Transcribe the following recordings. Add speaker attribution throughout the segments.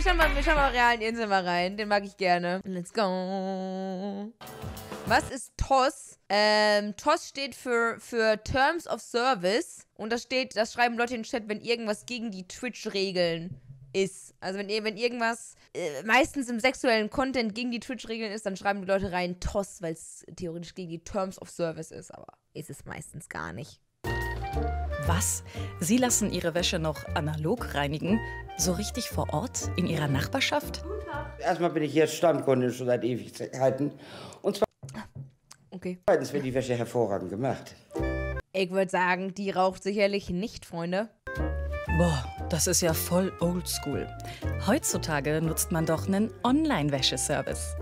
Speaker 1: wir schauen mal, wir schauen mal realen Insel mal rein. Den mag ich gerne. Let's go. Was ist TOS? Ähm, TOS steht für, für Terms of Service. Und das steht, das schreiben Leute in den Chat, wenn irgendwas gegen die Twitch-Regeln ist. Also wenn, wenn irgendwas äh, meistens im sexuellen Content gegen die Twitch-Regeln ist, dann schreiben die Leute rein TOS, weil es theoretisch gegen die Terms of Service ist. Aber ist es meistens gar nicht.
Speaker 2: Was? Sie lassen Ihre Wäsche noch analog reinigen? So richtig vor Ort? In Ihrer Nachbarschaft?
Speaker 3: Erstmal bin ich jetzt Stammkunde schon seit Ewigkeiten. Und
Speaker 1: Okay.
Speaker 3: zweitens wird die Wäsche hervorragend gemacht.
Speaker 1: Ich würde sagen, die raucht sicherlich nicht, Freunde.
Speaker 2: Boah, das ist ja voll oldschool. Heutzutage nutzt man doch einen Online-Wäscheservice.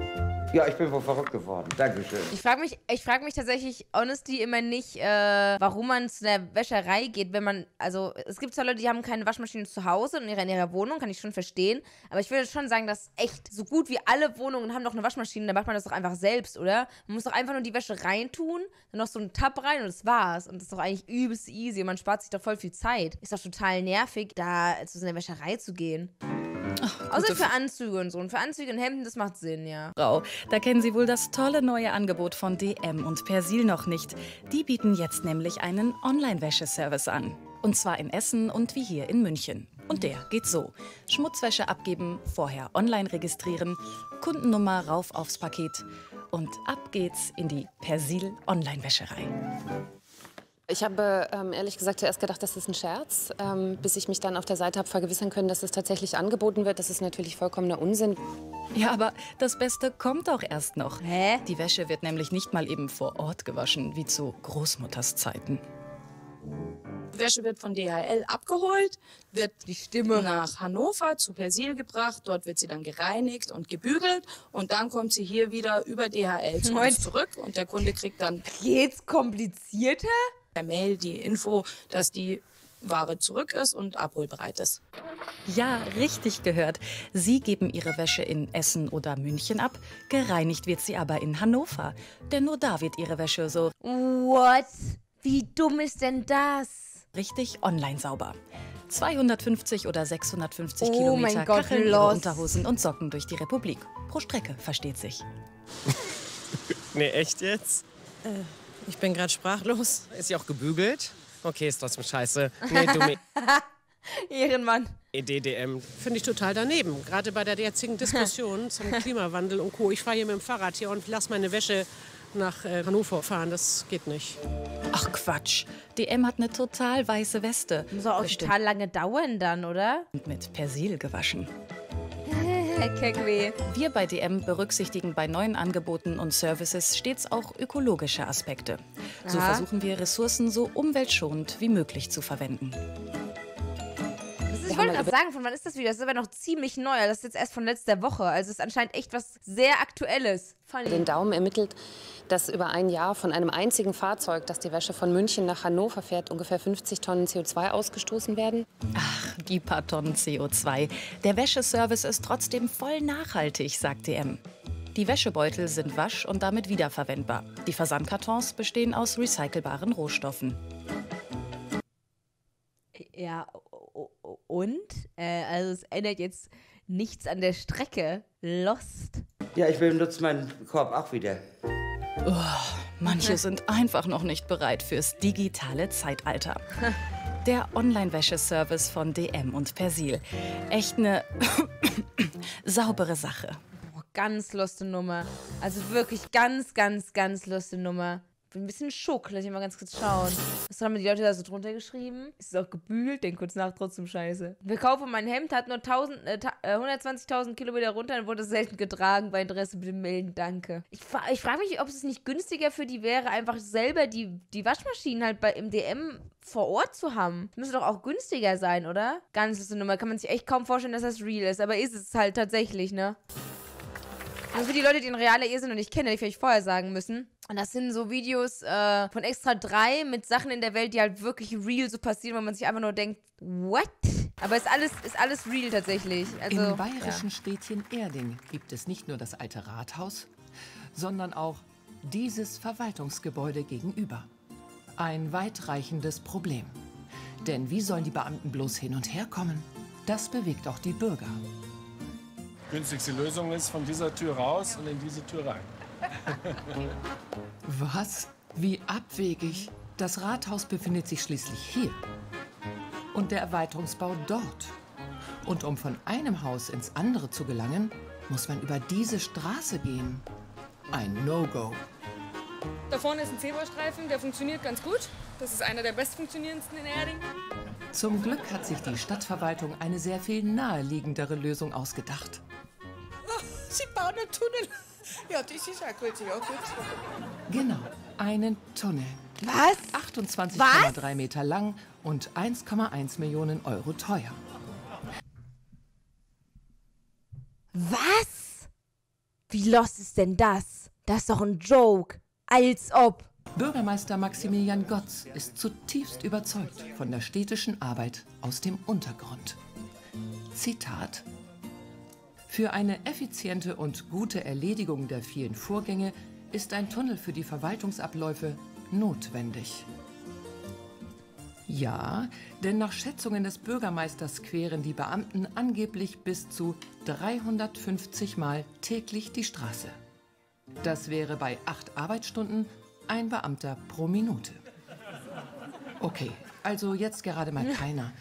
Speaker 3: Ja, ich bin wohl verrückt geworden. Dankeschön.
Speaker 1: Ich frage mich, ich frage mich tatsächlich, honestly, immer nicht, äh, warum man zu der Wäscherei geht, wenn man, also es gibt zwar Leute, die haben keine Waschmaschine zu Hause und in ihrer, in ihrer Wohnung, kann ich schon verstehen, aber ich würde schon sagen, dass echt so gut wie alle Wohnungen haben doch eine Waschmaschine, dann macht man das doch einfach selbst, oder? Man muss doch einfach nur die Wäsche reintun, dann noch so einen Tab rein und das war's. Und das ist doch eigentlich übelst easy und man spart sich doch voll viel Zeit. Ist doch total nervig, da zu so einer Wäscherei zu gehen. Außer für Anzüge und so. Und für Anzüge und Hemden, das macht Sinn, ja.
Speaker 2: Frau, da kennen Sie wohl das tolle neue Angebot von DM und Persil noch nicht. Die bieten jetzt nämlich einen Online-Wäscheservice an. Und zwar in Essen und wie hier in München. Und der geht so. Schmutzwäsche abgeben, vorher online registrieren, Kundennummer rauf aufs Paket und ab geht's in die Persil Online-Wäscherei.
Speaker 4: Ich habe ähm, ehrlich gesagt zuerst gedacht, das ist ein Scherz, ähm, bis ich mich dann auf der Seite habe vergewissern können, dass es tatsächlich angeboten wird. Das ist natürlich vollkommener Unsinn.
Speaker 2: Ja, aber das Beste kommt auch erst noch.
Speaker 1: Hä?
Speaker 2: Die Wäsche wird nämlich nicht mal eben vor Ort gewaschen, wie zu Großmutters Zeiten.
Speaker 5: Wäsche wird von DHL abgeholt, wird
Speaker 1: Die Stimme.
Speaker 5: nach Hannover zu Persil gebracht. Dort wird sie dann gereinigt und gebügelt. Und dann kommt sie hier wieder über DHL zu uns zurück. Und der Kunde kriegt dann
Speaker 1: Geht's komplizierter?
Speaker 5: Per Mail die Info, dass die Ware zurück ist und abholbereit ist.
Speaker 2: Ja, richtig gehört. Sie geben Ihre Wäsche in Essen oder München ab, gereinigt wird sie aber in Hannover. Denn nur da wird Ihre Wäsche so
Speaker 1: What? Wie dumm ist denn das?
Speaker 2: richtig online sauber. 250 oder 650
Speaker 1: Oh
Speaker 2: Kilometer
Speaker 1: mein Gott,
Speaker 2: kacheln. Unterhosen und Socken durch die Republik. Pro Strecke, versteht sich.
Speaker 6: Nee, echt jetzt?
Speaker 7: Ich bin gerade sprachlos.
Speaker 6: Ist sie auch gebügelt? Okay, ist trotzdem scheiße. Nee, dumme
Speaker 1: Ehrenmann.
Speaker 6: EDDM.
Speaker 7: Finde ich total daneben. Gerade bei der jetzigen Diskussion zum Klimawandel und Co. Ich fahre hier mit dem Fahrrad hier und lasse meine Wäsche nach äh, Hannover fahren. Das geht nicht.
Speaker 2: Ach Quatsch. DM hat eine total weiße Weste.
Speaker 1: Muss auch
Speaker 2: Bestimmt
Speaker 1: total lange dauern dann, oder?
Speaker 2: mit Persil gewaschen. Wir bei DM berücksichtigen bei neuen Angeboten und Services stets auch ökologische Aspekte. So versuchen wir Ressourcen so umweltschonend wie möglich zu verwenden.
Speaker 1: Wollte gerade sagen, von wann ist das wieder? Das ist aber noch ziemlich neu. Das ist jetzt erst von letzter Woche. Also es ist anscheinend echt was sehr Aktuelles. Funny.
Speaker 4: Den Daumen ermittelt, dass über ein Jahr von einem einzigen Fahrzeug, das die Wäsche von München nach Hannover fährt, ungefähr 50 Tonnen CO2 ausgestoßen werden.
Speaker 2: Die paar Tonnen CO2. Der Wäscheservice ist trotzdem voll nachhaltig, sagt DM. Die Wäschebeutel sind wasch- und damit wiederverwendbar. Die Versandkartons bestehen aus recycelbaren Rohstoffen.
Speaker 1: Ja, und? Äh, also es ändert jetzt nichts an der Strecke. Lost.
Speaker 3: Ja, ich benutze meinen Korb auch wieder.
Speaker 2: Manche sind einfach noch nicht bereit fürs digitale Zeitalter. Der Online-Wäscheservice von DM und Persil. Echt eine saubere Sache.
Speaker 1: Boah, ganz loste Nummer. Also wirklich ganz, ganz, ganz loste Nummer. Bin ein bisschen schock. Lass mich mal ganz kurz schauen. Was haben die Leute da so drunter geschrieben? Ist es auch gebügelt? Denk kurz nach, trotzdem scheiße. Verkaufe mein Hemd, hat nur 1000, äh, ta- äh, 120.000 Kilometer runter und wurde selten getragen. Bei Interesse bitte melden, danke. Ich, ich frage mich, ob es nicht günstiger für die wäre, einfach selber die, die Waschmaschinen halt bei, im DM vor Ort zu haben. Das müsste doch auch günstiger sein, oder? Ganz loste Nummer. Kann man sich echt kaum vorstellen, dass das real ist. Aber ist es halt tatsächlich, ne? Also für die Leute, die in realer Ehe sind und ich kenne, die vielleicht vorher sagen müssen. Und das sind so Videos äh, von Extra 3 mit Sachen in der Welt, die halt wirklich real so passieren, wo man sich einfach nur denkt, what? Aber ist alles, ist alles real tatsächlich. Also,
Speaker 8: Im bayerischen Städtchen Erding gibt es nicht nur das alte Rathaus, sondern auch dieses Verwaltungsgebäude gegenüber. Ein weitreichendes Problem. Denn wie sollen die Beamten bloß hin und her kommen? Das bewegt auch die Bürger.
Speaker 9: günstigste Lösung ist, von dieser Tür raus und in diese Tür rein.
Speaker 8: Was? Wie abwegig. Das Rathaus befindet sich schließlich hier. Und der Erweiterungsbau dort. Und um von einem Haus ins andere zu gelangen, muss man über diese Straße gehen. Ein No-Go.
Speaker 10: Da vorne ist ein Zebrastreifen, der funktioniert ganz gut. Das ist einer der bestfunktionierendsten in Erding.
Speaker 8: Zum Glück hat sich die Stadtverwaltung eine sehr viel naheliegendere Lösung ausgedacht.
Speaker 11: Sie bauen einen Tunnel. Ja, das ist auch gut. Ja, gut.
Speaker 8: Genau, einen Tunnel.
Speaker 1: Was?
Speaker 8: 28,3 Meter lang und 1,1 Millionen Euro teuer.
Speaker 1: Was? Wie los ist denn das? Das ist doch ein Joke. Als ob.
Speaker 8: Bürgermeister Maximilian Gotz ist zutiefst überzeugt von der städtischen Arbeit aus dem Untergrund. Zitat Für eine effiziente und gute Erledigung der vielen Vorgänge ist ein Tunnel für die Verwaltungsabläufe notwendig. Ja, denn nach Schätzungen des Bürgermeisters queren die Beamten angeblich bis zu 350 Mal täglich die Straße. Das wäre bei acht Arbeitsstunden ein Beamter pro Minute. Okay, also jetzt gerade mal keiner.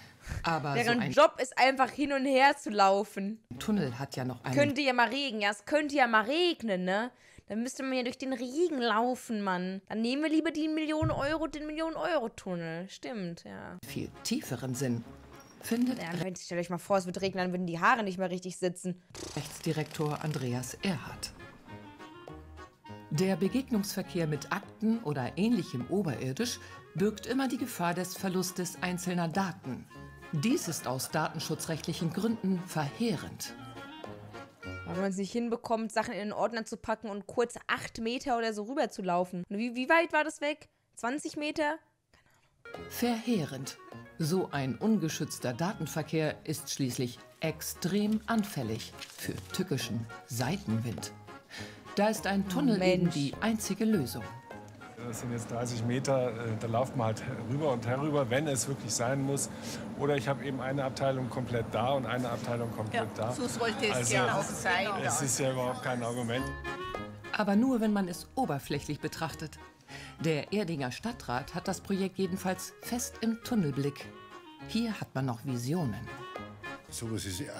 Speaker 8: Aber so
Speaker 1: Deren
Speaker 8: ein
Speaker 1: Job ist einfach hin und her zu laufen.
Speaker 8: Tunnel hat ja noch einen.
Speaker 1: Könnte ja mal regnen. Ja, es könnte ja mal regnen, ne? Dann müsste man ja durch den Regen laufen, Mann. Dann nehmen wir lieber die Millionen Euro, den Millionen-Euro-Tunnel. Stimmt, ja.
Speaker 8: viel tieferen Sinn, findet
Speaker 1: Ja, Mensch, stellt euch mal vor, es wird regnen, dann würden die Haare nicht mehr richtig sitzen.
Speaker 8: Rechtsdirektor Andreas Erhardt. Der Begegnungsverkehr mit Akten oder ähnlichem oberirdisch birgt immer die Gefahr des Verlustes einzelner Daten. Dies ist aus datenschutzrechtlichen Gründen verheerend.
Speaker 1: Weil man es nicht hinbekommt, Sachen in den Ordner zu packen und kurz acht Meter oder so rüber zu laufen. Wie, wie weit war das weg? 20 Meter?
Speaker 8: Verheerend. So ein ungeschützter Datenverkehr ist schließlich extrem anfällig für tückischen Seitenwind. Da ist ein Tunnel eben
Speaker 1: Mensch.
Speaker 8: die einzige Lösung.
Speaker 9: Das sind jetzt 30 Meter, äh, da lauft man halt rüber und herüber, wenn es wirklich sein muss. Oder ich habe eben eine Abteilung komplett da und eine Abteilung komplett da.
Speaker 11: So sollte es
Speaker 9: Also,
Speaker 11: ja auch sein.
Speaker 9: Es ist ja überhaupt kein Argument.
Speaker 8: Aber nur, wenn man es oberflächlich betrachtet. Der Erdinger Stadtrat hat das Projekt jedenfalls fest im Tunnelblick. Hier hat man noch Visionen.
Speaker 12: Sowas ist ja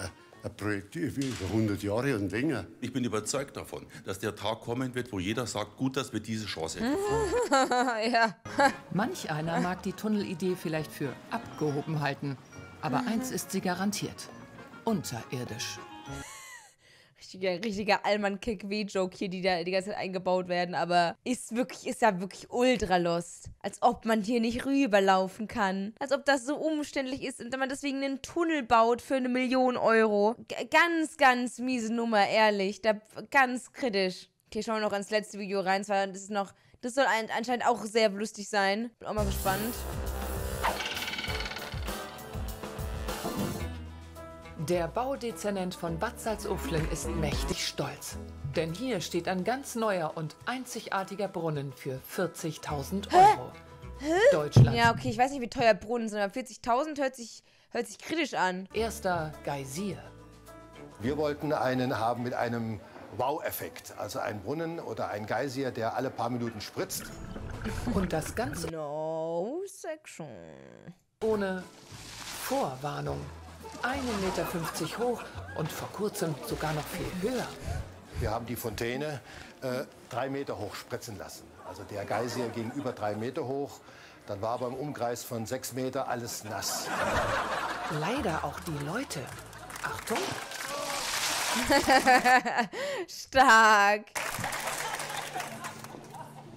Speaker 12: ein Projekt über 100 Jahre und länger.
Speaker 13: Ich bin überzeugt davon, dass der Tag kommen wird, wo jeder sagt, gut, dass wir diese Chance hätten.
Speaker 1: ja.
Speaker 8: Manch einer mag die Tunnelidee vielleicht für abgehoben halten, aber eins ist sie garantiert. Unterirdisch.
Speaker 1: Richtiger, richtiger Allmann-Kick-W-Joke hier, die da die ganze Zeit eingebaut werden, aber ist wirklich, ist ja wirklich ultra lost. Als ob man hier nicht rüberlaufen kann. Als ob das so umständlich ist und man deswegen einen Tunnel baut für eine Million Euro. G ganz, ganz miese Nummer, ehrlich. Da, ganz kritisch. Okay, schauen wir noch ans letzte Video rein. Das ist noch, das soll ein, anscheinend auch sehr lustig sein. Bin auch mal gespannt.
Speaker 8: Der Baudezernent von Bad Salzuflen ist mächtig stolz. Denn hier steht ein ganz neuer und einzigartiger Brunnen für 40.000 Euro. Deutschland.
Speaker 1: Ja, okay, ich weiß nicht, wie teuer Brunnen sind, aber 40.000 hört sich, hört sich kritisch an.
Speaker 8: Erster Geysir.
Speaker 14: Wir wollten einen haben mit einem Wow-Effekt. Also ein Brunnen oder ein Geysir, der alle paar Minuten spritzt.
Speaker 8: Und das Ganze
Speaker 1: No section.
Speaker 8: ohne Vorwarnung. 1,50 Meter hoch und vor kurzem sogar noch viel höher.
Speaker 14: Wir haben die Fontäne äh, drei Meter hoch spritzen lassen. Also der Geysir ging über drei Meter hoch. Dann war aber im Umkreis von sechs Meter alles nass.
Speaker 8: Leider auch die Leute. Achtung,
Speaker 1: Stark.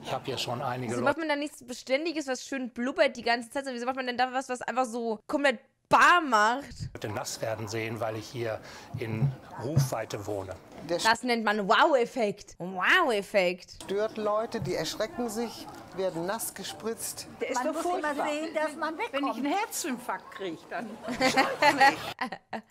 Speaker 15: Ich habe hier schon einige
Speaker 1: Wieso
Speaker 15: Leute.
Speaker 1: macht man da nichts Beständiges, was schön blubbert die ganze Zeit? Wieso macht man denn da was, was einfach so komplett bar macht?
Speaker 15: nass werden sehen, weil ich hier in Rufweite wohne.
Speaker 1: Das nennt man Wow-Effekt. Wow-Effekt.
Speaker 16: stört Leute, die erschrecken sich, werden nass gespritzt.
Speaker 11: Der ist
Speaker 16: Man
Speaker 11: doch
Speaker 16: muss immer sehen, dass man
Speaker 11: Wenn ich
Speaker 16: wegkommt.
Speaker 11: einen Herzinfarkt kriege, dann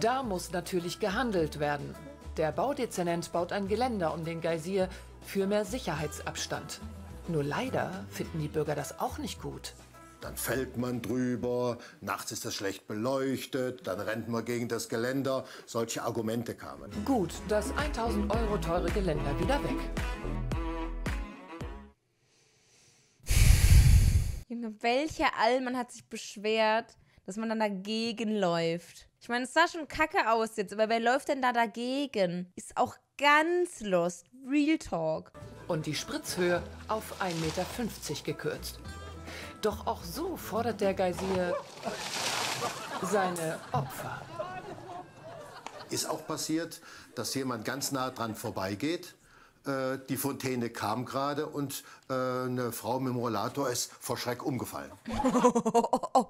Speaker 8: Da muss natürlich gehandelt werden. Der Baudezernent baut ein Geländer um den Geysir für mehr Sicherheitsabstand. Nur leider finden die Bürger das auch nicht gut.
Speaker 14: Dann fällt man drüber, nachts ist das schlecht beleuchtet, dann rennt man gegen das Geländer. Solche Argumente kamen.
Speaker 8: Gut, das 1000 Euro teure Geländer wieder weg.
Speaker 1: Junge, welcher Allmann hat sich beschwert, dass man dann dagegen läuft? Ich meine, es sah schon kacke aus jetzt, aber wer läuft denn da dagegen? Ist auch ganz lost. Real Talk.
Speaker 8: Und die Spritzhöhe auf 1,50 Meter gekürzt. Doch auch so fordert der Geysir seine Opfer.
Speaker 14: Ist auch passiert, dass jemand ganz nah dran vorbeigeht. Äh, die Fontäne kam gerade und äh, eine Frau mit dem Rollator ist vor Schreck umgefallen.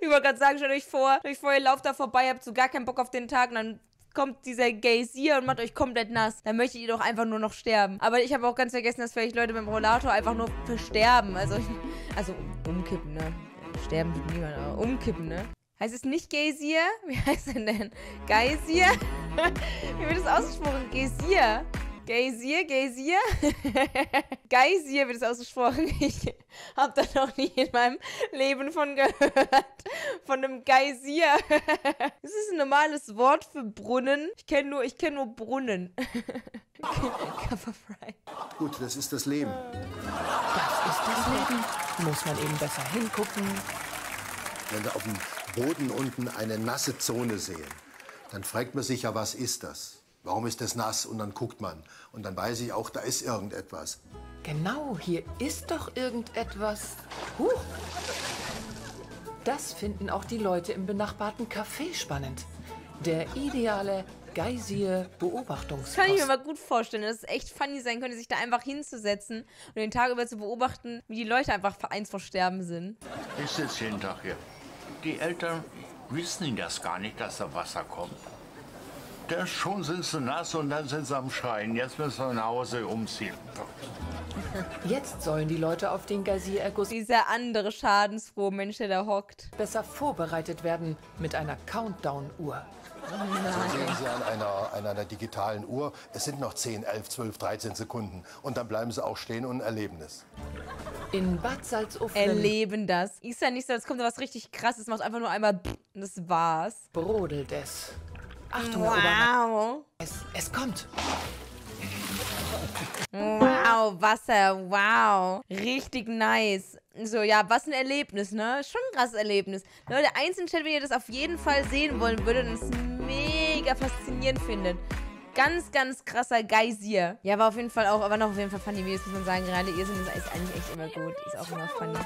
Speaker 1: Ich wollte gerade sagen, stellt euch vor, stellt euch vor, ihr lauft da vorbei, habt so gar keinen Bock auf den Tag und dann kommt dieser Geysir und macht euch komplett nass. Dann möchtet ihr doch einfach nur noch sterben. Aber ich habe auch ganz vergessen, dass vielleicht Leute mit dem Rollator einfach nur versterben. Also, also umkippen, ne? Sterben tut niemand, aber umkippen, ne? Heißt es nicht Geysir? Wie heißt denn denn? Geysir? Wie wird es ausgesprochen? Geysir? Geysir, Geysir? Geysir wird es ausgesprochen. Ich habe da noch nie in meinem Leben von gehört. Von einem Geysir. Das ist ein normales Wort für Brunnen. Ich kenne nur, kenn nur Brunnen. Coverfry.
Speaker 14: Gut, das ist das Leben.
Speaker 8: Das ist das Leben. Muss man eben besser hingucken.
Speaker 14: Wenn wir auf dem Boden unten eine nasse Zone sehen, dann fragt man sich ja, was ist das? Warum ist das nass? Und dann guckt man. Und dann weiß ich auch, da ist irgendetwas.
Speaker 8: Genau, hier ist doch irgendetwas. Huch. Das finden auch die Leute im benachbarten Café spannend. Der ideale Geysir-Beobachtungspost.
Speaker 1: Kann ich mir mal gut vorstellen, dass es echt funny sein könnte, sich da einfach hinzusetzen und den Tag über zu beobachten, wie die Leute einfach eins vor Sterben sind.
Speaker 17: Ich sitze jeden Tag hier. Die Eltern wissen das gar nicht, dass da Wasser kommt. Der schon sind sie nass und dann sind sie am Schreien. Jetzt müssen wir nach Hause umziehen.
Speaker 8: Jetzt sollen die Leute auf den Geysir-Erguss
Speaker 1: Dieser andere schadensfrohe Mensch, der da hockt.
Speaker 8: besser vorbereitet werden mit einer Countdown-Uhr.
Speaker 14: So sehen Sie an einer, an einer digitalen Uhr, es sind noch 10, 11, 12, 13 Sekunden. Und dann bleiben Sie auch stehen und erleben es.
Speaker 8: In Bad Salzuflen
Speaker 1: Erleben das. Ist ja nicht so, als kommt da was richtig krasses, macht einfach nur einmal und das war's.
Speaker 8: brodelt es. Achtung,
Speaker 1: Wow.
Speaker 8: Herr Obermann. Es, es kommt.
Speaker 1: Wow, Wasser, wow. Richtig nice. So, ja, was ein Erlebnis, ne? Schon ein krasses Erlebnis. Leute, eins in Chat, wenn ihr das auf jeden Fall sehen wollen würdet und es mega faszinierend findet. Ganz, ganz krasser Geysir. Ja, war auf jeden Fall auch, aber noch auf jeden Fall funny Videos, muss man sagen. Gerade ihr sind ist eigentlich echt immer gut. Ist auch immer funny.